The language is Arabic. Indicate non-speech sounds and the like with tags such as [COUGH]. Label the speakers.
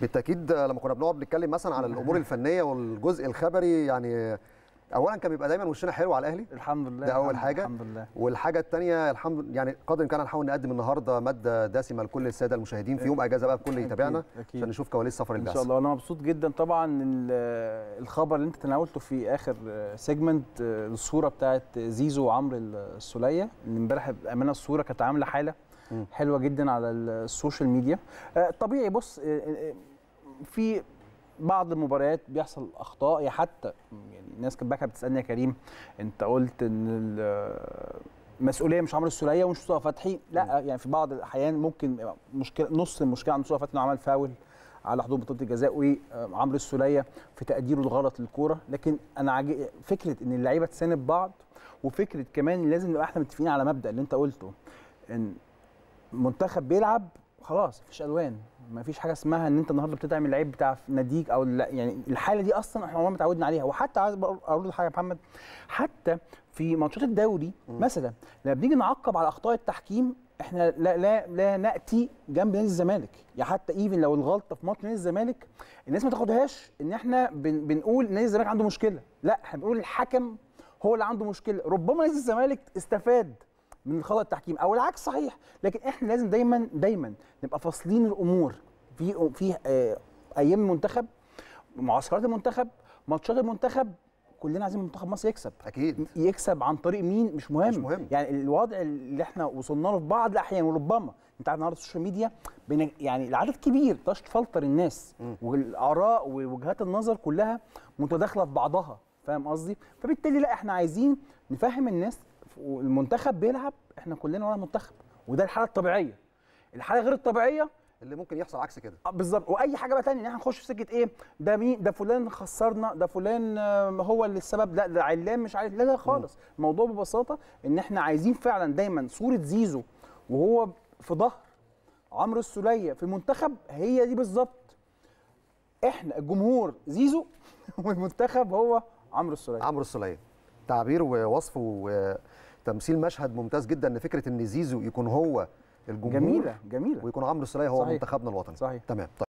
Speaker 1: بالتأكيد لما كنا بنقعد نتكلم مثلا على الأمور الفنية والجزء الخبري يعني اولا كان بيبقى دايما وشنا حلو على الأهلي.
Speaker 2: الحمد لله
Speaker 1: ده
Speaker 2: أول
Speaker 1: حاجة.
Speaker 2: الحمد لله.
Speaker 1: والحاجة الثانية الحمد يعني قدر الإمكان هنحاول نقدم النهارده مادة دسمة لكل السادة المشاهدين في يوم أجازة بقى الكل يتابعنا. عشان نشوف كواليس سفر
Speaker 2: إن
Speaker 1: البعثه
Speaker 2: شاء الله. أنا مبسوط جدا طبعا ال- الخبر اللي أنت تناولته في آخر سيجمنت الصورة بتاعت زيزو وعمرو السولية. إن امبارح بامانه الصورة كانت عاملة
Speaker 1: حالة.
Speaker 2: حلوة جدا على ال social media آه، طبيعي بص آه، آه، في بعض المباريات بيحصل أخطاء. يا حتى يعني الناس كانت كانت بتسألني يا كريم أنت قلت إن ال- المسؤوليه مش عمرو السولية ومش مصطفى فتحي. لأ يعني في بعض الأحيان ممكن مشكلة نص المشكلة عند مصطفى فتحي إنه عمل فاول على حدود منطقة الجزاء وعمرو السولية في تقديره الغلط للكوره لكن أنا فكرة إن اللعيبة تساند بعض وفكرة كمان لازم نبقى إحنا متفقين على مبدأ اللي أنت قلته إن منتخب بيلعب خلاص مفيش ألوان. مفيش حاجة اسمها إن أنت النهارده بتدعم اللعيب بتاع ناديك أو لأ. يعني الحالة دي أصلا إحنا عمرنا ما اتعودنا عليها. وحتى عايز أقول حاجة يا محمد. حتى في ماتشات الدوري مثلا لما بنيجي نعقب على أخطاء التحكيم إحنا لا لا لا نأتي جنب نادي الزمالك. يا حتى ايفن لو الغلطة في ماتش نادي الزمالك الناس ما تاخدهاش إن إحنا بن بنقول نادي الزمالك عنده مشكلة. لأ إحنا بنقول الحكم هو اللي عنده مشكلة. ربما نادي الزمالك استفاد من خطا التحكيم. أو العكس صحيح. لكن إحنا لازم دايما دايما نبقى فاصلين الأمور. في في آه، أيام المنتخب معسكرات المنتخب ماتشات المنتخب كلنا عايزين منتخب مصر يكسب.
Speaker 1: أكيد.
Speaker 2: يكسب عن طريق مين؟ مش مهم.
Speaker 1: مش مهم.
Speaker 2: يعني الوضع اللي إحنا وصلنا له في بعض الأحيان وربما أنت عارف النهارده ال social media بين يعني العدد كبير. تقدرش تفلتر الناس. والآراء ووجهات النظر كلها متداخلة في بعضها. فاهم قصدي؟ فبالتالي لا إحنا عايزين نفهم الناس المنتخب بيلعب إحنا كلنا ورا المنتخب وده الحالة الطبيعية. الحالة غير الطبيعية
Speaker 1: اللي ممكن يحصل عكس كده.
Speaker 2: آه، بالظبط. وأي حاجة بقى تانية إن إحنا نخش في سكة إيه؟ ده مين؟ ده فلان خسرنا ده فلان آه، هو اللي السبب. لا ده علان مش عارف. لا لا خالص. الموضوع ببساطة إن إحنا عايزين فعلا دايما صورة زيزو وهو في ظهر عمرو السولية في المنتخب هي دي بالظبط. إحنا الجمهور زيزو [LAUGHS] والمنتخب هو عمرو السولية.
Speaker 1: عمرو السولية. تعبير ووصف وتمثيل مشهد ممتاز جدا ان فكره إن زيزو يكون هو الجمهور
Speaker 2: جميلة جميلة
Speaker 1: ويكون عمرو السولية هو. منتخبنا الوطني
Speaker 2: صحيح.
Speaker 1: تمام طيب